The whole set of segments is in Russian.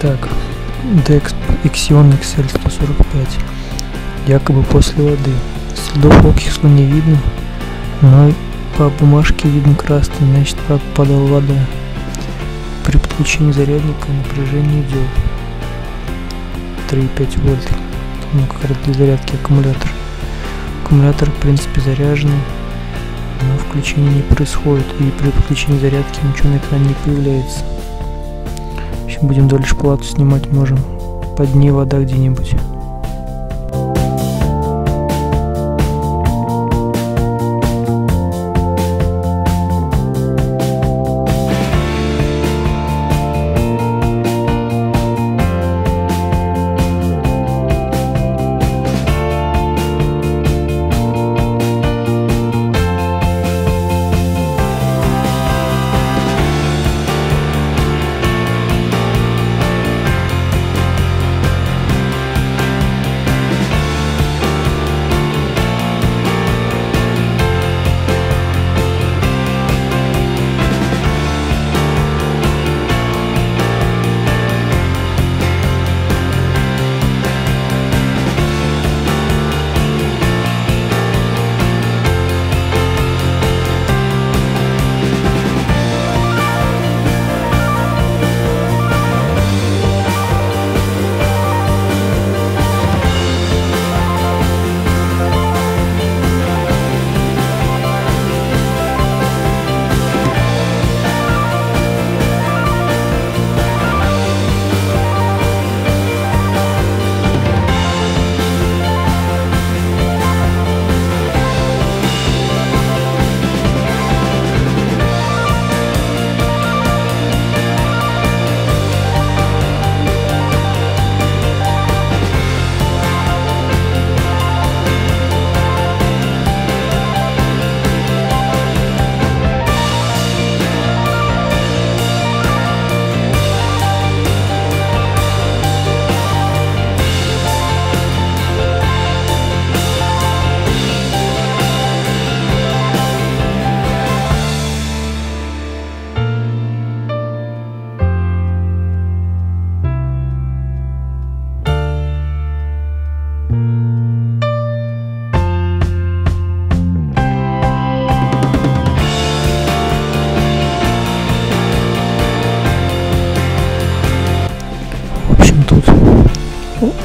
Так, Dex Ixion XL 145. Якобы после воды. Следов окисла не видно, но по бумажке видно красный, значит попадала вода. При подключении зарядника напряжение идет. 3,5 вольт. Ну, как раз для зарядки аккумулятор. Аккумулятор, в принципе, заряженный, но включение не происходит, и при подключении зарядки ничего на экране не появляется. Будем дальше плату снимать можем под дне вода где-нибудь.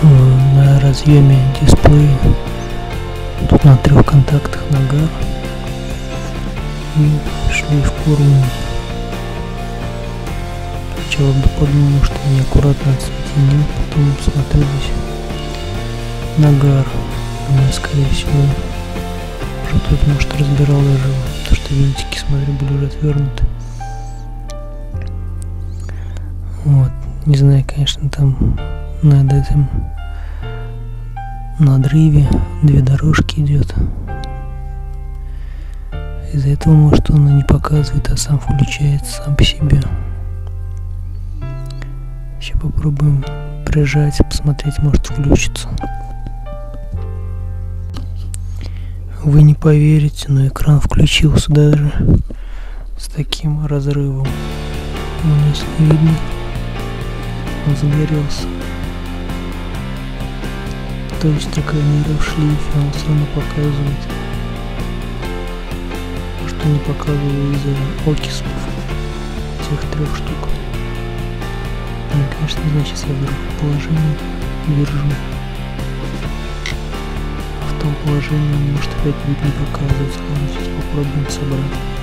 На разъеме дисплея. Тут на трех контактах нагар. И шлейф формы сначала подумал что неаккуратно отсоединил потом смотрю здесь нагар мне скорее всего уже тут может разбирал даже потому что винтики смотрю были уже отвернуты вот. Не знаю конечно там над этим надрыве две дорожки идет из-за этого может он и не показывает а сам включается сам по себе. Сейчас попробуем прижать посмотреть может включится. Вы не поверите но экран включился даже с таким разрывом. Нас не видно. Он загорелся есть такая мера в шлейфе, он все равно показывает. Что не показывал из-за окисов тех трех штук. Ну, конечно, значит, я беру положение, держу. В том положении может опять будет не показывать. Ладно, сейчас попробуем собрать.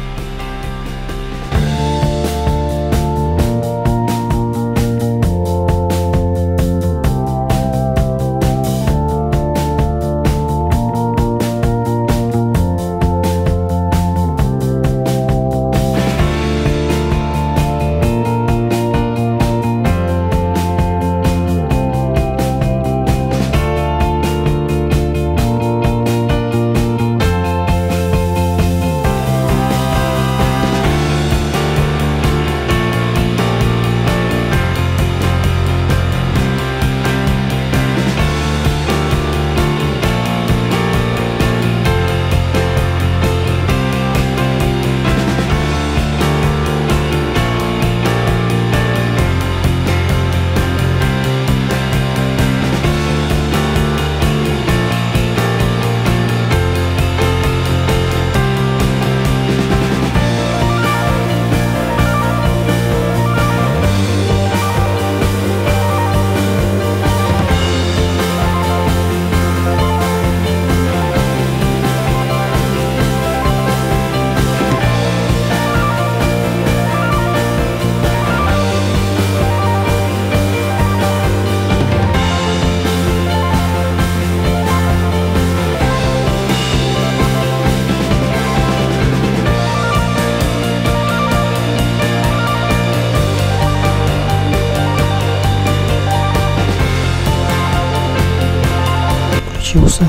Включился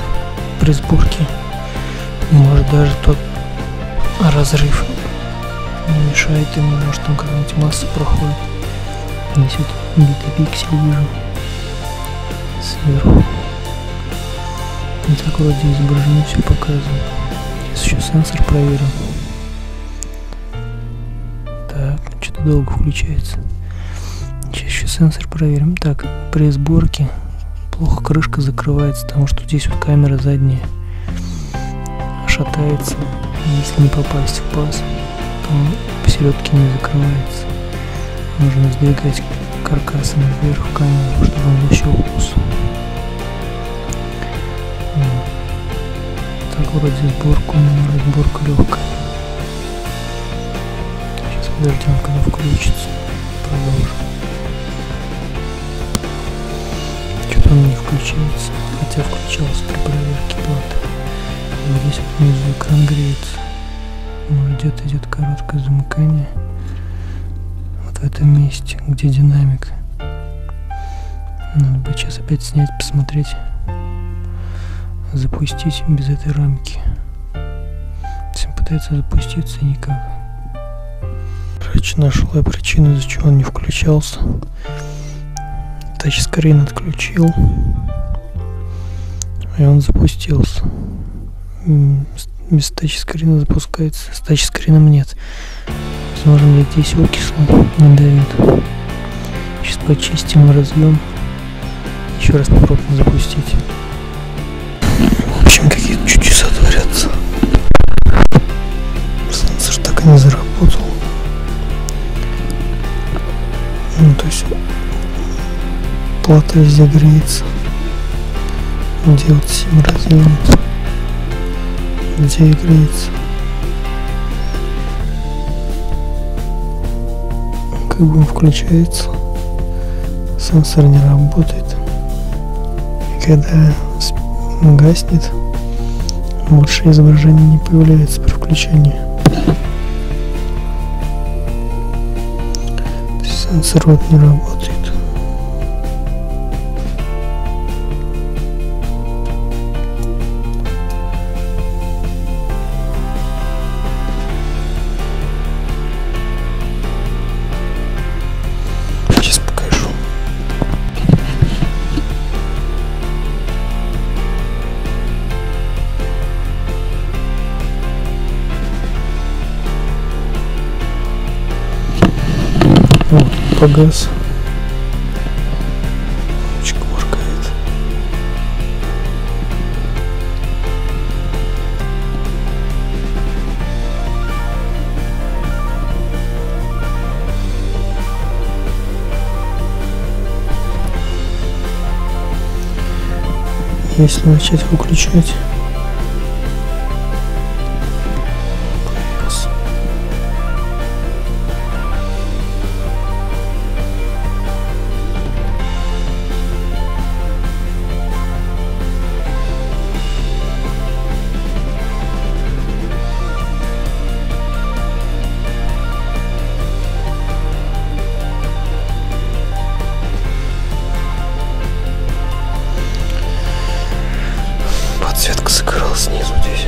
при сборке. Может даже тот разрыв не мешает ему, может там какая-нибудь масса проходит. Здесь вот битый пиксель вижу сверху. И так вроде изображение все показывает. Сейчас еще сенсор проверим. Так, что-то долго включается. Сейчас еще сенсор проверим. Так, при сборке плохо крышка закрывается, потому что здесь вот камера задняя шатается. Если не попасть в паз, то посередке не закрывается. Нужно сдвигать каркасом вверх камеру, чтобы он защелкнулся. Так вроде сборку, сборка легкая. Сейчас подождем, когда включится. Продолжим. Включается, хотя включался при проверке платы. Вот здесь вот внизу экран греется. Ну, идет, идет короткое замыкание. Вот в этом месте, где динамик. Надо бы сейчас опять снять, посмотреть запустить без этой рамки. Всем пытается запуститься и никак. Короче, нашел я причину, из-за чего он не включался. Тачскрин отключил. И он запустился. Без тачскрина запускается. С тачскрином нет. Возможно, здесь окисло не давит. Сейчас почистим разъем. Еще раз попробуем запустить общем, какие-то чудеса творятся. Сенсор так и не заработал. Ну, то есть плата везде греется. Где вот сим разъемит. Где греется. Как бы он включается. Сенсор не работает. И когда гаснет, больше изображение не появляется при включении. Сенсор вот не работает. Вот, погас. Ручка моргает. Если начать выключать подсветка сыграла снизу здесь